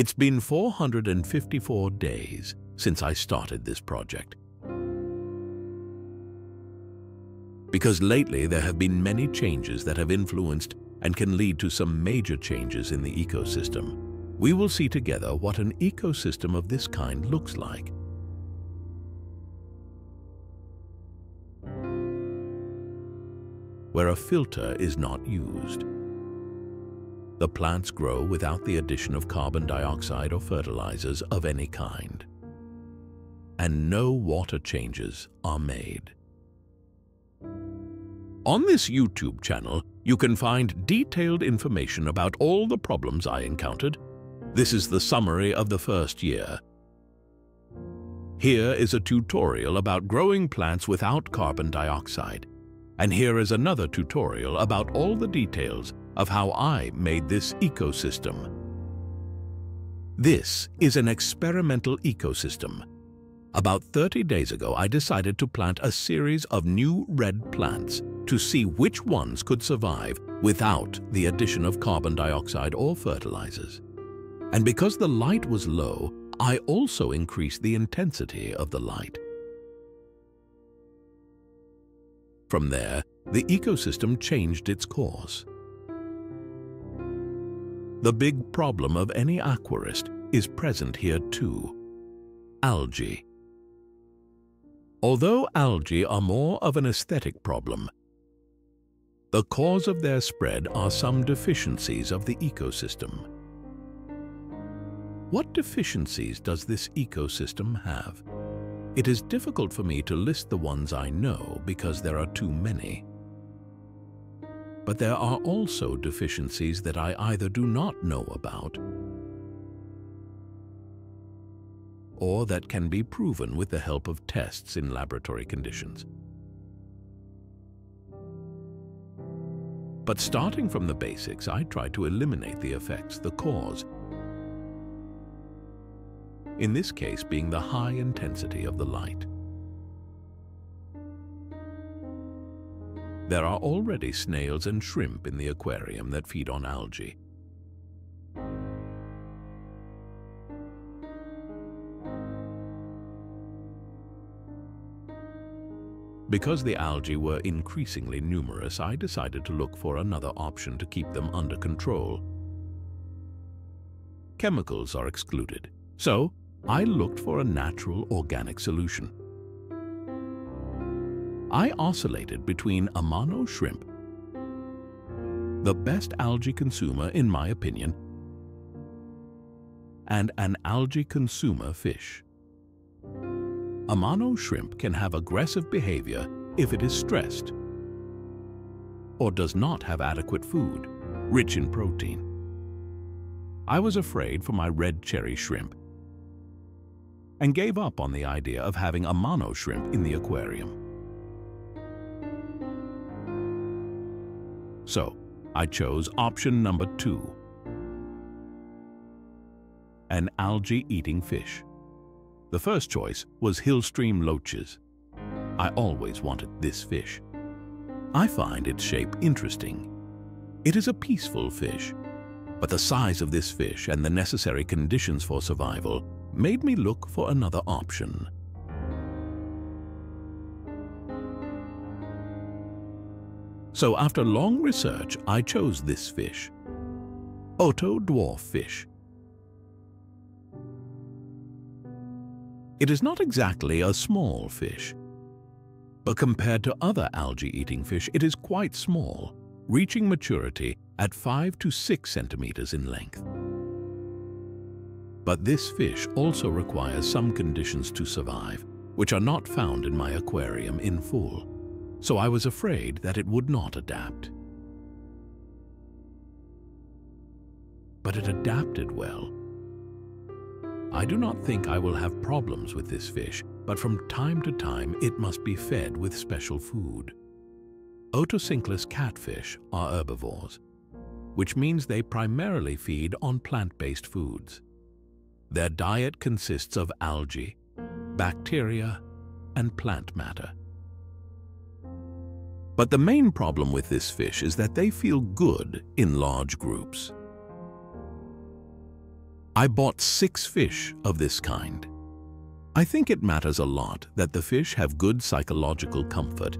It's been 454 days since I started this project. Because lately there have been many changes that have influenced and can lead to some major changes in the ecosystem. We will see together what an ecosystem of this kind looks like. Where a filter is not used. The plants grow without the addition of carbon dioxide or fertilizers of any kind. And no water changes are made. On this YouTube channel, you can find detailed information about all the problems I encountered. This is the summary of the first year. Here is a tutorial about growing plants without carbon dioxide. And here is another tutorial about all the details of how I made this ecosystem. This is an experimental ecosystem. About 30 days ago, I decided to plant a series of new red plants to see which ones could survive without the addition of carbon dioxide or fertilizers. And because the light was low, I also increased the intensity of the light. From there, the ecosystem changed its course. The big problem of any aquarist is present here too. Algae. Although algae are more of an aesthetic problem, the cause of their spread are some deficiencies of the ecosystem. What deficiencies does this ecosystem have? It is difficult for me to list the ones I know because there are too many. But there are also deficiencies that I either do not know about or that can be proven with the help of tests in laboratory conditions. But starting from the basics, I try to eliminate the effects, the cause. In this case being the high intensity of the light. There are already snails and shrimp in the aquarium that feed on algae. Because the algae were increasingly numerous, I decided to look for another option to keep them under control. Chemicals are excluded, so I looked for a natural organic solution. I oscillated between Amano shrimp, the best algae consumer in my opinion, and an algae consumer fish. Amano shrimp can have aggressive behavior if it is stressed or does not have adequate food, rich in protein. I was afraid for my red cherry shrimp and gave up on the idea of having Amano shrimp in the aquarium. So I chose option number two, an algae-eating fish. The first choice was hillstream loaches. I always wanted this fish. I find its shape interesting. It is a peaceful fish, but the size of this fish and the necessary conditions for survival made me look for another option. So after long research, I chose this fish. Otto dwarf fish. It is not exactly a small fish, but compared to other algae-eating fish, it is quite small, reaching maturity at 5 to 6 centimeters in length. But this fish also requires some conditions to survive, which are not found in my aquarium in full so I was afraid that it would not adapt. But it adapted well. I do not think I will have problems with this fish, but from time to time it must be fed with special food. Otocinclus catfish are herbivores, which means they primarily feed on plant-based foods. Their diet consists of algae, bacteria, and plant matter. But the main problem with this fish is that they feel good in large groups. I bought six fish of this kind. I think it matters a lot that the fish have good psychological comfort.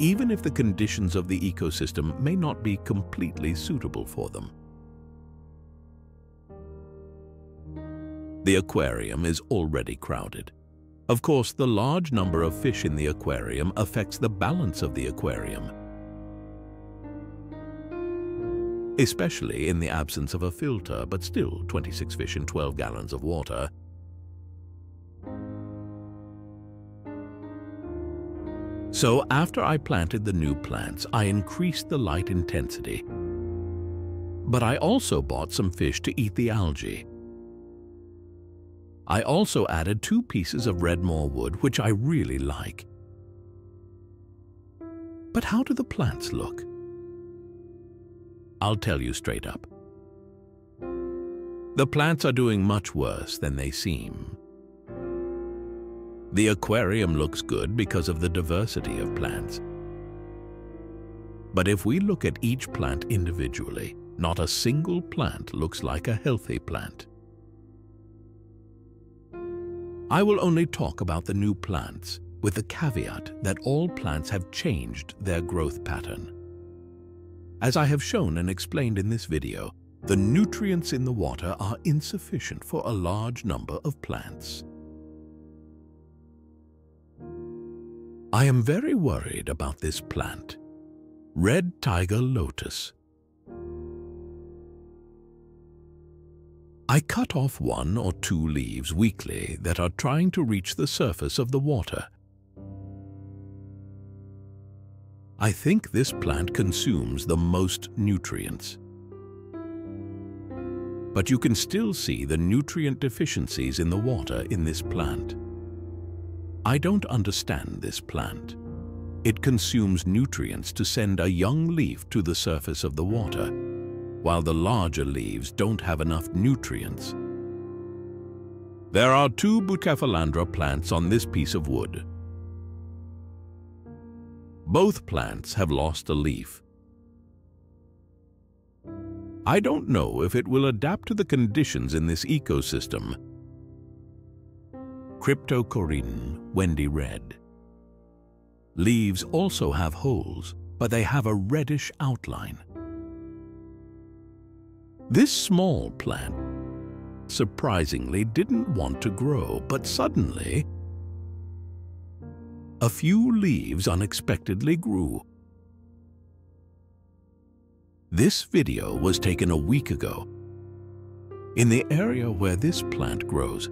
Even if the conditions of the ecosystem may not be completely suitable for them. The aquarium is already crowded. Of course, the large number of fish in the aquarium affects the balance of the aquarium, especially in the absence of a filter, but still 26 fish in 12 gallons of water. So after I planted the new plants, I increased the light intensity. But I also bought some fish to eat the algae. I also added two pieces of Redmoor wood, which I really like. But how do the plants look? I'll tell you straight up. The plants are doing much worse than they seem. The aquarium looks good because of the diversity of plants. But if we look at each plant individually, not a single plant looks like a healthy plant. I will only talk about the new plants with the caveat that all plants have changed their growth pattern. As I have shown and explained in this video, the nutrients in the water are insufficient for a large number of plants. I am very worried about this plant, red tiger lotus. I cut off one or two leaves weekly that are trying to reach the surface of the water I think this plant consumes the most nutrients. But you can still see the nutrient deficiencies in the water in this plant. I don't understand this plant. It consumes nutrients to send a young leaf to the surface of the water, while the larger leaves don't have enough nutrients. There are two Bucephalandra plants on this piece of wood. Both plants have lost a leaf. I don't know if it will adapt to the conditions in this ecosystem. Cryptocoryne, wendtii Red. Leaves also have holes, but they have a reddish outline. This small plant surprisingly didn't want to grow, but suddenly a few leaves unexpectedly grew. This video was taken a week ago in the area where this plant grows.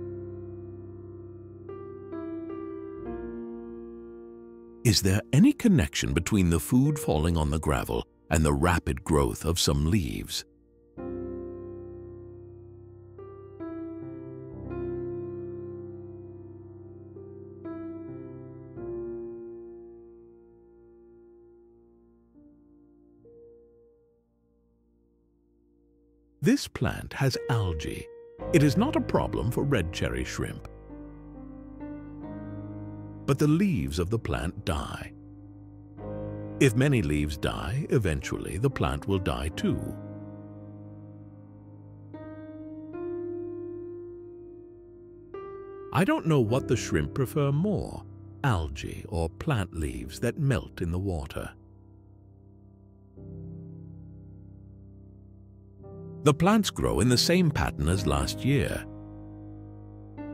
Is there any connection between the food falling on the gravel and the rapid growth of some leaves? This plant has algae. It is not a problem for red cherry shrimp. But the leaves of the plant die. If many leaves die, eventually the plant will die too. I don't know what the shrimp prefer more, algae or plant leaves that melt in the water. The plants grow in the same pattern as last year.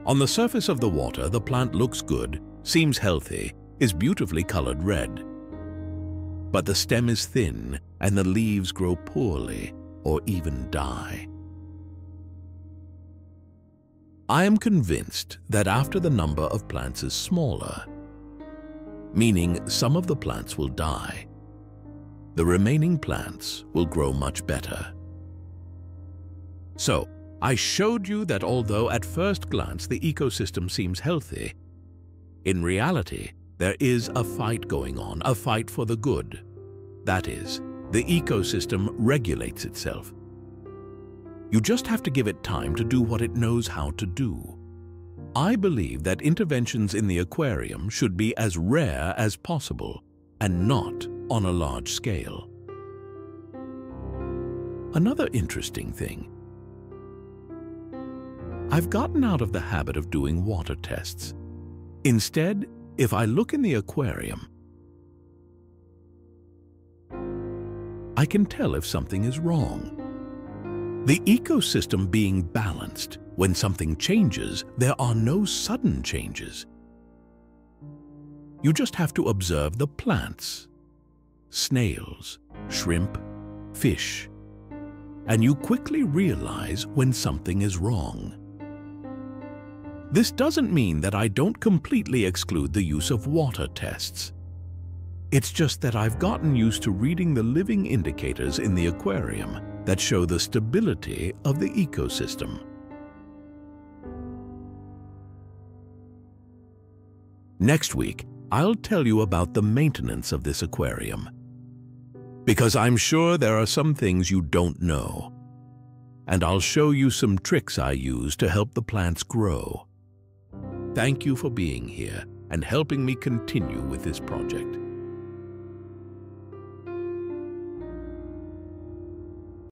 On the surface of the water, the plant looks good, seems healthy, is beautifully colored red. But the stem is thin and the leaves grow poorly or even die. I am convinced that after the number of plants is smaller, meaning some of the plants will die, the remaining plants will grow much better. So, I showed you that although at first glance the ecosystem seems healthy, in reality, there is a fight going on, a fight for the good. That is, the ecosystem regulates itself. You just have to give it time to do what it knows how to do. I believe that interventions in the aquarium should be as rare as possible and not on a large scale. Another interesting thing. I've gotten out of the habit of doing water tests. Instead, if I look in the aquarium, I can tell if something is wrong. The ecosystem being balanced, when something changes, there are no sudden changes. You just have to observe the plants, snails, shrimp, fish, and you quickly realize when something is wrong. This doesn't mean that I don't completely exclude the use of water tests. It's just that I've gotten used to reading the living indicators in the aquarium that show the stability of the ecosystem. Next week, I'll tell you about the maintenance of this aquarium. Because I'm sure there are some things you don't know. And I'll show you some tricks I use to help the plants grow. Thank you for being here and helping me continue with this project.